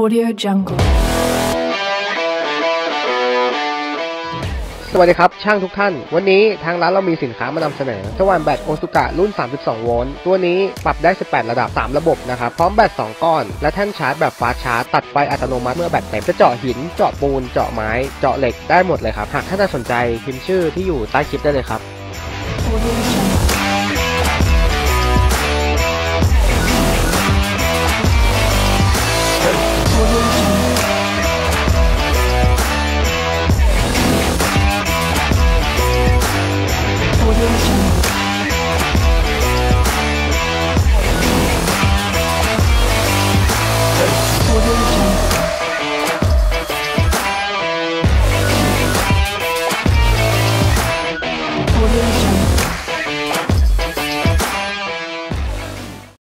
Audio Jungle สวัสดีครับ ช่างทุกท่าน วันนี้ทางร้านเรามีสินค้ามานำเสนอสว่านแบตโอซุกะรุ่น 32 โวลต์ ตัวนี้ปรับได้ 18 ระดับ 3 ระบบนะครับ พร้อมแบต 2 ก้อน และแท่นชาร์จแบบฟ้าชาร์จตัดไฟอัตโนมัติเมื่อแบตเต็ม จะเจาะหิน เจาะปูน เจาะไม้ เจาะเหล็กได้หมดเลยครับ หากท่านสนใจพิมพ์ชื่อที่อยู่ใต้คลิปได้เลยครับ Audio